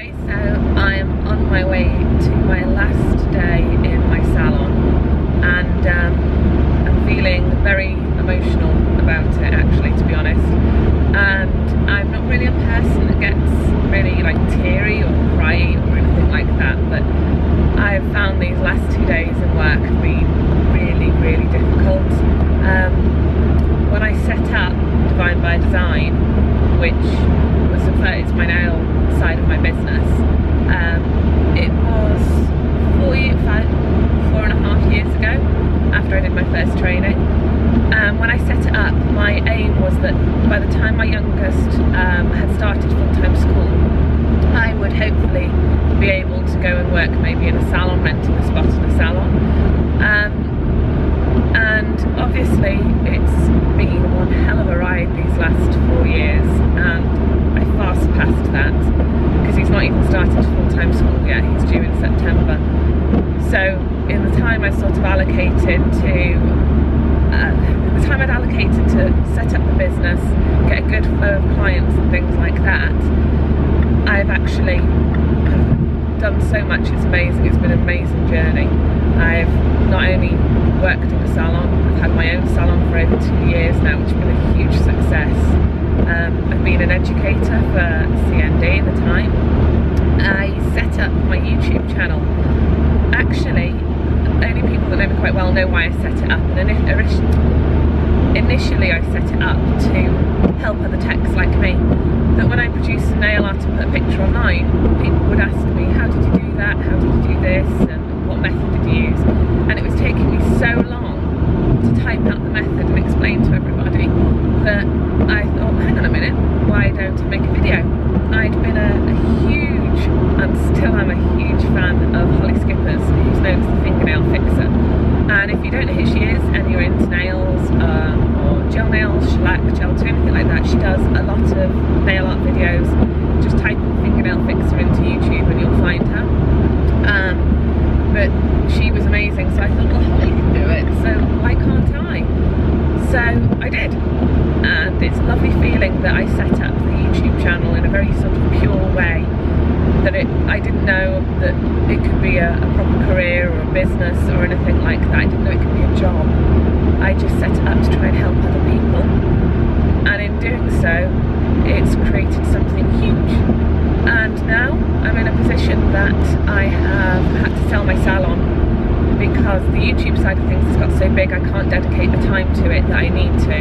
Okay, so I'm on my way to my last day in my salon and um, I'm feeling very emotional about it actually to be honest. And I'm not really a person that gets really like teary or cryy or anything like that but I've found these last two days in work have been really really difficult. Um, when I set up Divine by Design which was it's my nail side of my um, it was four, year, five, four and a half years ago after I did my first training. Um, when I set it up my aim was that by the time my youngest um, had started full-time school I would hopefully be able to go and work maybe in a salon, renting a spot in a salon. Um, and obviously it's been one hell of a ride these last four years Surpassed that because he's not even started full-time school yet, he's due in September. So in the time I sort of allocated to uh, the time I'd allocated to set up the business, get a good flow of clients and things like that, I've actually done so much, it's amazing, it's been an amazing journey. I've not only worked in a salon, I've had my own salon for over two years now, which has been a huge success. Um, I've been an educator for CND at the time. I set up my YouTube channel. Actually, only people that know me quite well know why I set it up. And initially I set it up to help other techs like me that when I produce a nail art and put a picture online people would ask me how did you do that, how did you do this and what method did you use and it was taking me so long to type out the method and explain to everybody that I thought hang on a minute why don't I make a video I'd been a, a huge and still am a huge fan of Holly Schippers who's known as the fingernail fixer and if you don't know who she is and you're into nails um, or gel nails, shellac, gel to anything like that, she does a lot of nail art videos. Just type in fingernail fixer into YouTube and you'll find her. Um, but she was amazing, so I thought, well, Holly can do it, so why can't I? So I did, and it's a lovely feeling that I set up the YouTube channel in a very sort of pure way that it, I didn't know that it could be a, a, proper career or a business or anything like that. I didn't know it could be a job. I just set it up to try and help other people. And in doing so, it's created something huge. And now I'm in a position that I have had to sell my salon because the YouTube side of things has got so big I can't dedicate the time to it that I need to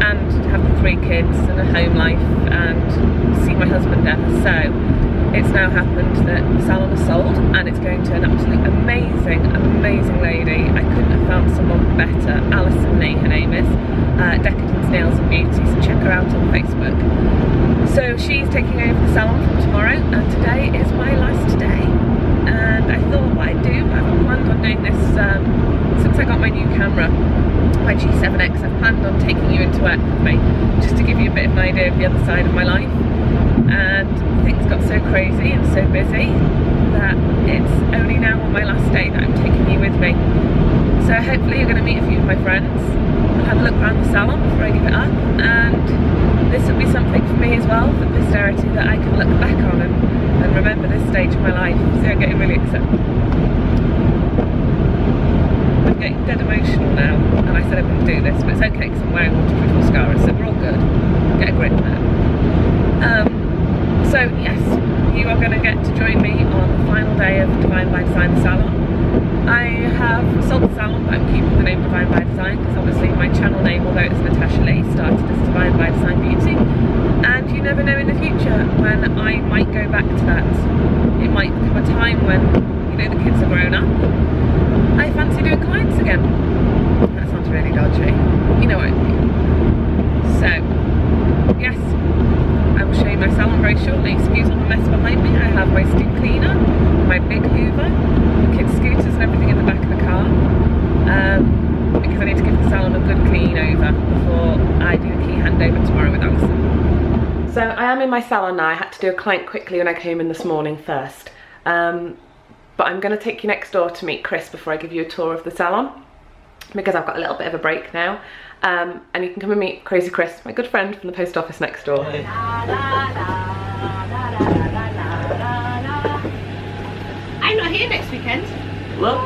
and have the three kids and a home life and see my husband ever so it's now happened that the salon is sold and it's going to an absolutely amazing, amazing lady. I couldn't have found someone better. Alison Lee, her name is. Uh, Decadence Nails and Beauty, so check her out on Facebook. So she's taking over the salon from tomorrow and today is my last day. And I thought what I'd do, I've planned on doing this um, since I got my new camera, my G7X, I've planned on taking you into work with me just to give you a bit of an idea of the other side of my life and things got so crazy and so busy that it's only now on my last day that I'm taking you with me. So hopefully you're going to meet a few of my friends and have a look around the salon before I give it up and this will be something for me as well for posterity that I can look back on and, and remember this stage of my life. So I'm getting really excited. I'm getting dead emotional now and I said I wouldn't do this but it's okay because I'm wearing waterproof mascara so we're all good. Get a grip now. Um, so yes, you are going to get to join me on the final day of Divine by Design Salon. I have sold the but I'm keeping the name Divine by Design because obviously my channel name, although it's Natasha Lee, started as Divine by Design Beauty. And you never know in the future when I might go back to that. It might come a time when, you know, the kids are grown up. I fancy doing clients again. That sounds really dodgy. You know what I mean. So, yes, I will show you my salon very shortly. Excuse all the mess behind me. I have my steam cleaner, my big hoover, the kids' scooters and everything in the back of the car. Um, because I need to give the salon a good clean over before I do the key handover tomorrow with Alison. So I am in my salon now. I had to do a client quickly when I came in this morning first. Um, but I'm going to take you next door to meet Chris before I give you a tour of the salon because I've got a little bit of a break now um, and you can come and meet Crazy Chris, my good friend from the post office next door. Not next weekend. Look!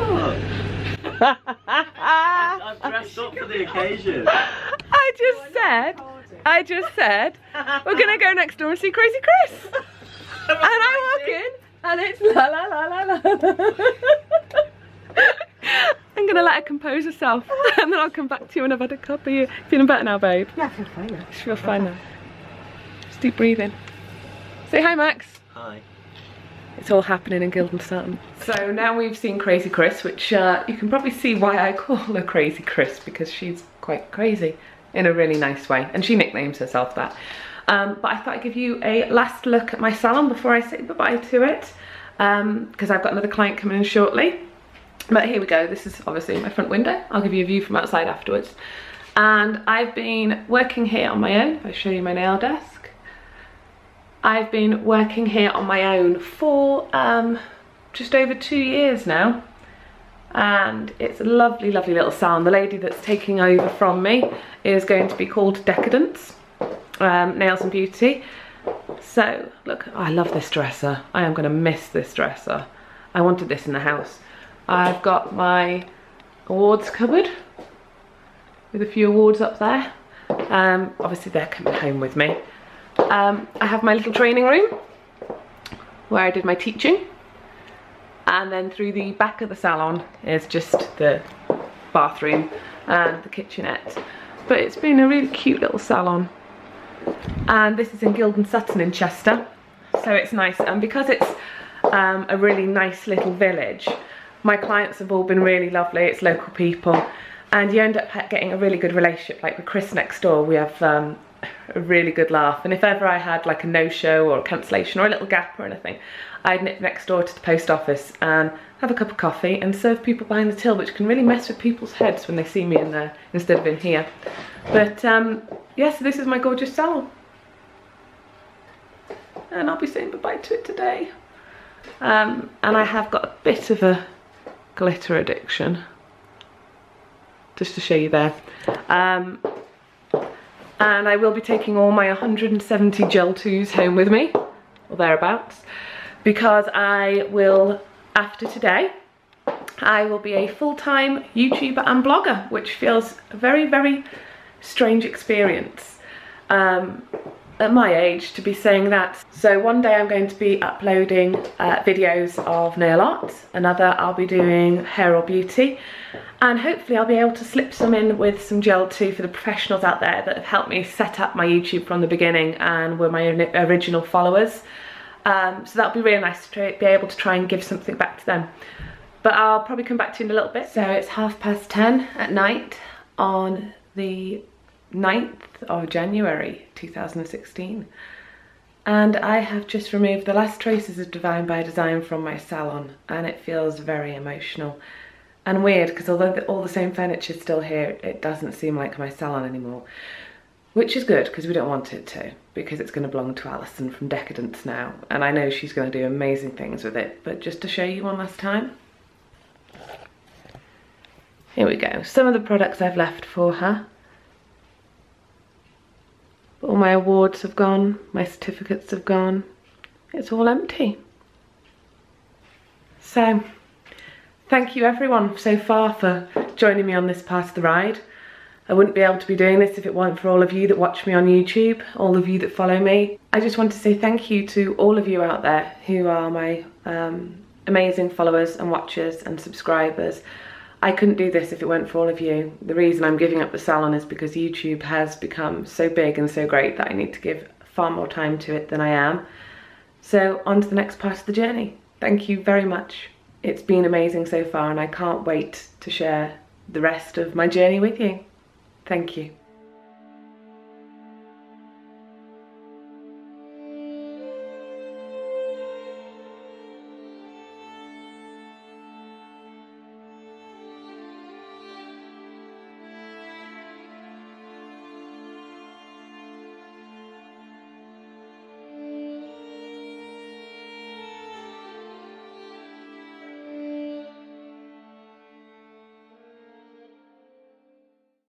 I've dressed up for the occasion. I just said, I just said, we're gonna go next door and see Crazy Chris. and I walk in, and it's la la la la la. I'm gonna let her compose herself, and then I'll come back to you when I've had a cup. Are you feeling better now, babe? Yeah, I feel fine now. She feels fine now. Just deep breathing. Say hi, Max. Hi. It's all happening in Guilden Sutton. So now we've seen Crazy Chris, which uh, you can probably see why I call her Crazy Chris, because she's quite crazy in a really nice way, and she nicknames herself that. Um, but I thought I'd give you a last look at my salon before I say bye-bye to it, because um, I've got another client coming in shortly. But here we go, this is obviously my front window. I'll give you a view from outside afterwards. And I've been working here on my own, if I show you my nail desk. I've been working here on my own for um, just over two years now. And it's a lovely, lovely little salon. The lady that's taking over from me is going to be called Decadence um, Nails and Beauty. So, look, I love this dresser. I am gonna miss this dresser. I wanted this in the house. I've got my awards cupboard with a few awards up there. Um, obviously they're coming home with me. Um, I have my little training room where I did my teaching. And then through the back of the salon is just the bathroom and the kitchenette. But it's been a really cute little salon. And this is in Guilden Sutton in Chester. So it's nice. And because it's um, a really nice little village, my clients have all been really lovely. It's local people. And you end up getting a really good relationship. Like with Chris next door, we have um, a really good laugh. And if ever I had like a no-show or a cancellation or a little gap or anything, I'd nip next door to the post office and have a cup of coffee and serve people behind the till, which can really mess with people's heads when they see me in there instead of in here. But um, yes, this is my gorgeous salon. And I'll be saying goodbye to it today. Um, and I have got a bit of a glitter addiction. Just to show you there. Um, and I will be taking all my 170 gel 2s home with me, or thereabouts, because I will, after today, I will be a full-time YouTuber and blogger, which feels a very, very strange experience. Um, at my age to be saying that. So one day I'm going to be uploading uh, videos of nail art, another I'll be doing hair or beauty, and hopefully I'll be able to slip some in with some gel too for the professionals out there that have helped me set up my YouTube from the beginning and were my original followers. Um, so that'll be really nice to be able to try and give something back to them. But I'll probably come back to you in a little bit. So it's half past 10 at night on the 9th of January 2016 and I have just removed the last traces of Divine by Design from my salon and it feels very emotional and weird because although the, all the same furniture is still here it doesn't seem like my salon anymore. Which is good because we don't want it to because it's going to belong to Alison from Decadence now and I know she's going to do amazing things with it. But just to show you one last time. Here we go. Some of the products I've left for her all my awards have gone, my certificates have gone. It's all empty. So, thank you everyone so far for joining me on this part of the ride. I wouldn't be able to be doing this if it weren't for all of you that watch me on YouTube, all of you that follow me. I just want to say thank you to all of you out there who are my um, amazing followers and watchers and subscribers. I couldn't do this if it weren't for all of you. The reason I'm giving up the salon is because YouTube has become so big and so great that I need to give far more time to it than I am. So on to the next part of the journey. Thank you very much. It's been amazing so far and I can't wait to share the rest of my journey with you. Thank you.